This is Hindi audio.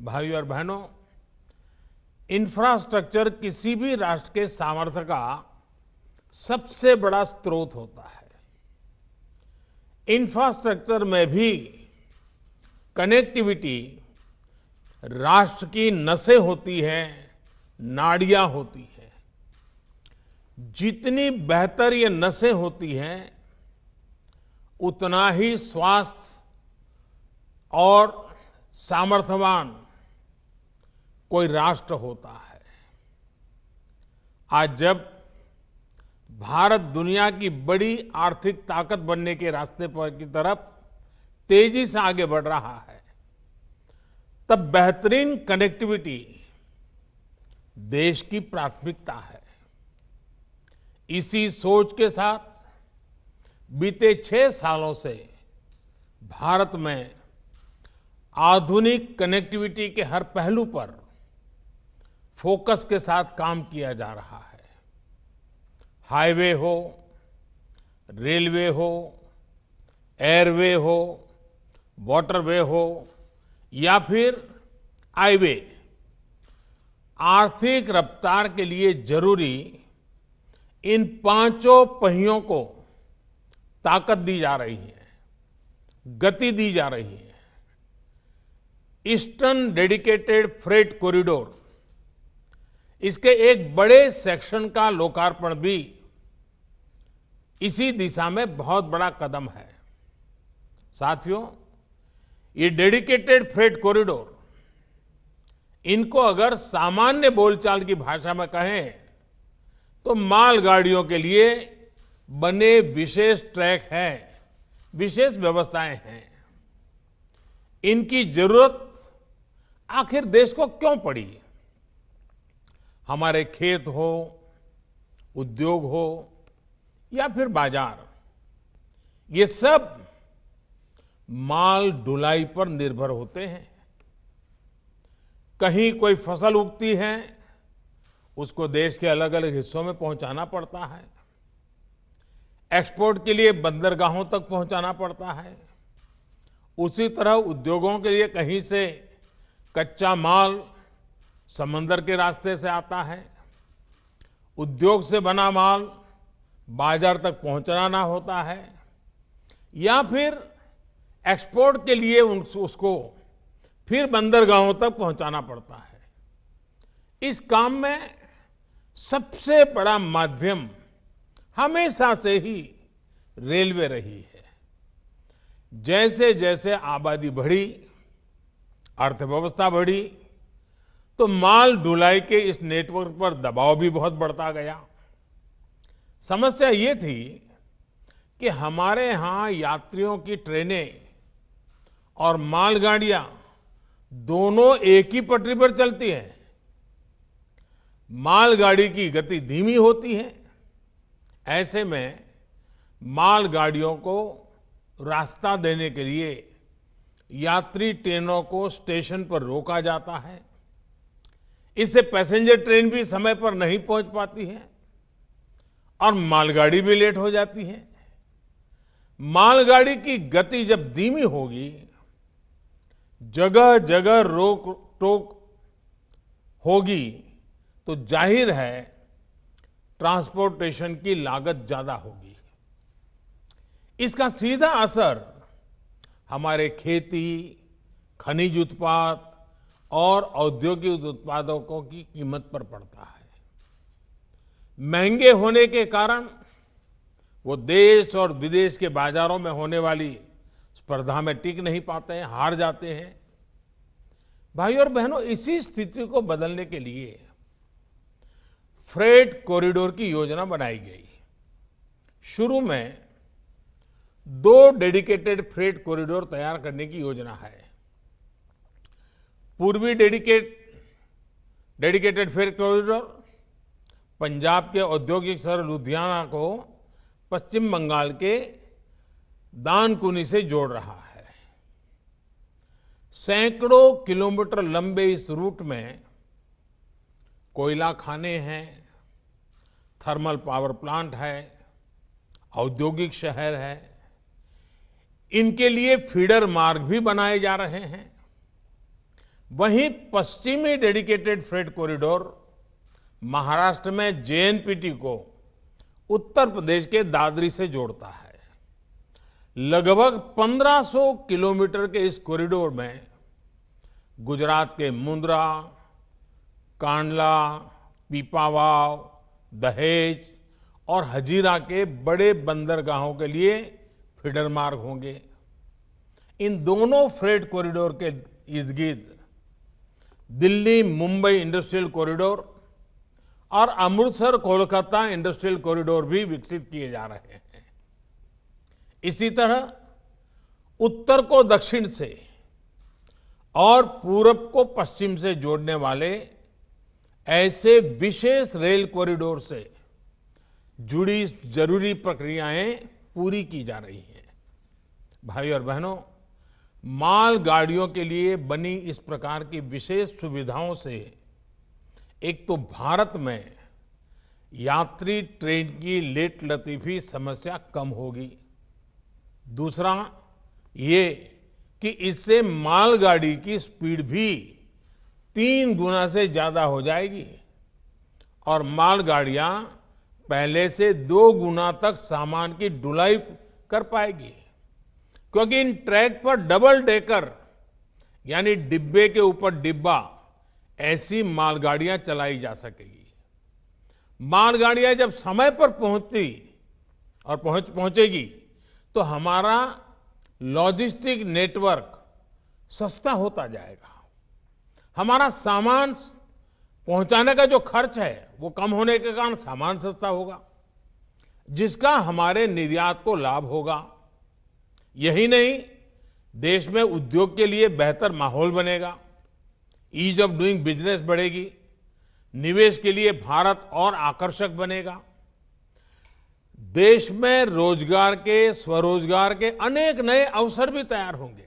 भाइयों और बहनों इंफ्रास्ट्रक्चर किसी भी राष्ट्र के सामर्थ्य का सबसे बड़ा स्रोत होता है। इंफ्रास्ट्रक्चर में भी कनेक्टिविटी राष्ट्र की नसें होती हैं, नाड़ियाँ होती हैं। जितनी बेहतर ये नसें होती हैं, उतना ही स्वास्थ्य और सामर्थ्यवान कोई राष्ट्र होता है। आज जब भारत दुनिया की बड़ी आर्थिक ताकत बनने के रास्ते पर की तरफ़ तेज़ी से आगे बढ़ रहा है, तब बेहतरीन कनेक्टिविटी देश की प्राथमिकता है। इसी सोच के साथ बीते छह सालों से भारत में आधुनिक कनेक्टिविटी के हर पहलू पर फोकस के साथ काम किया जा रहा है। हाईवे हो, रेलवे हो, एयरवे हो, वाटरवे हो, या फिर हाईवे। आर्थिक रफ्तार के लिए ज़रूरी इन पाँचों पहियों को ताकत दी जा रही है, गति दी जा रही है। ईस्टर्न डेडिकेटेड फ्रेट कॉरिडोर इसके एक बड़े सेक्शन का लोकार्पण भी इसी दिशा में बहुत बड़ा कदम है। साथियों, ये डेडिकेटेड फ्रेट कॉरिडोर, इनको अगर सामान्य बोलचाल की भाषा में कहें तो मालगाड़ियों के लिए बने विशेष ट्रैक हैं, विशेष व्यवस्थाएँ हैं। इनकी ज़रूरत आखिर देश को क्यों पड़ी? हमारे खेत हो, उद्योग हो, या फिर बाज़ार, ये सब माल ढुलाई पर निर्भर होते हैं। कहीं कोई फ़सल उगती है, उसको देश के अलग अलग हिस्सों में पहुंचाना पड़ता है। एक्सपोर्ट के लिए बंदरगाहों तक पहुंचाना पड़ता है। उसी तरह उद्योगों के लिए कहीं से कच्चा माल समंदर के रास्ते से आता है। उद्योग से बना माल बाज़ार तक पहुंचाना होता है। या फिर एक्सपोर्ट के लिए उसको फिर बंदरगाहों तक पहुंचाना पड़ता है। इस काम में सबसे बड़ा माध्यम हमेशा से ही रेलवे रही है। जैसे जैसे आबादी बढ़ी, अर्थव्यवस्था बढ़ी तो माल ढुलाई के इस नेटवर्क पर दबाव भी बहुत बढ़ता गया। समस्या ये थी कि हमारे यहाँ यात्रियों की ट्रेनें और मालगाड़ियाँ दोनों एक ही पटरी पर चलती हैं। मालगाड़ी की गति धीमी होती है। ऐसे में मालगाड़ियों को रास्ता देने के लिए यात्री ट्रेनों को स्टेशन पर रोका जाता है। इससे पैसेंजर ट्रेन भी समय पर नहीं पहुँच पाती है और मालगाड़ी भी लेट हो जाती है। मालगाड़ी की गति जब धीमी होगी, जगह जगह रोक टोक होगी तो ज़ाहिर है ट्रांसपोर्टेशन की लागत ज़्यादा होगी। इसका सीधा असर हमारे खेती, खनिज उत्पाद और औद्योगिक उत्पादकों की कीमत पर पड़ता है। महँगे होने के कारण वो देश और विदेश के बाजारों में होने वाली स्पर्धा में टिक नहीं पाते हैं, हार जाते हैं। भाई और बहनों, इसी स्थिति को बदलने के लिए फ्रेट कॉरिडोर की योजना बनाई गई। शुरू में दो डेडिकेटेड फ्रेट कॉरिडोर तैयार करने की योजना है। पूर्वी dedicate, dedicated freight corridor Punjab के औद्योगिक शहर लुधियाना को पश्चिम बंगाल के दानकुनी से जोड़ रहा है। सैकड़ों किलोमीटर लंबे इस रूट में कोयला खाने हैं, थर्मल पावर प्लांट है, औद्योगिक शहर है। इनके लिए फीडर मार्ग भी बनाए जा रहे हैं। वहीं पश्चिमी डेडिकेटेड फ्रेट कॉरिडोर महाराष्ट्र में जेएनपीटी को उत्तर प्रदेश के दादरी से जोड़ता है। लगभग 1500 किलोमीटर के इस कॉरिडोर में गुजरात के मुंद्रा, कांडला, पीपावाव, दहेज और हजीरा के बड़े बंदरगाहों के लिए फीडर मार्ग होंगे। इन दोनों फ्रेट कॉरिडोर के इर्द गिर्द दिल्ली मुंबई इंडस्ट्रियल कॉरिडोर और अमृतसर कोलकाता इंडस्ट्रियल कॉरिडोर भी विकसित किए जा रहे हैं। इसी तरह उत्तर को दक्षिण से और पूरब को पश्चिम से जोड़ने वाले ऐसे विशेष रेल कॉरिडोर से जुड़ी ज़रूरी प्रक्रियाएँ पूरी की जा रही हैं। भाई और बहनों मालगाड़ियों के लिए बनी इस प्रकार की विशेष सुविधाओं से एक तो भारत में यात्री ट्रेन की लेट लतीफी समस्या कम होगी। दूसरा, ये कि इससे मालगाड़ी की स्पीड भी तीन गुना से ज़्यादा हो जाएगी और मालगाड़ियाँ पहले से दो गुना तक सामान की ढुलाई कर पाएगी। क्योंकि इन ट्रैक पर डबल डेकर, यानी डिब्बे के ऊपर डिब्बा, ऐसी मालगाड़ियाँ चलाई जा सकेगी। मालगाड़ियाँ जब समय पर पहुँचती और पहुँच, पहुंचेगी तो हमारा लॉजिस्टिक नेटवर्क सस्ता होता जाएगा। हमारा सामान पहुँचाने का जो खर्च है, वो कम होने के कारण सामान सस्ता होगा, जिसका हमारे निर्यात को लाभ होगा। यही नहीं, देश में उद्योग के लिए बेहतर माहौल बनेगा ईज ऑफ़ डूइंग बिज़नेस बढ़ेगी, निवेश के लिए भारत और आकर्षक बनेगा। देश में रोज़गार के, स्वरोजगार के अनेक नए अवसर भी तैयार होंगे।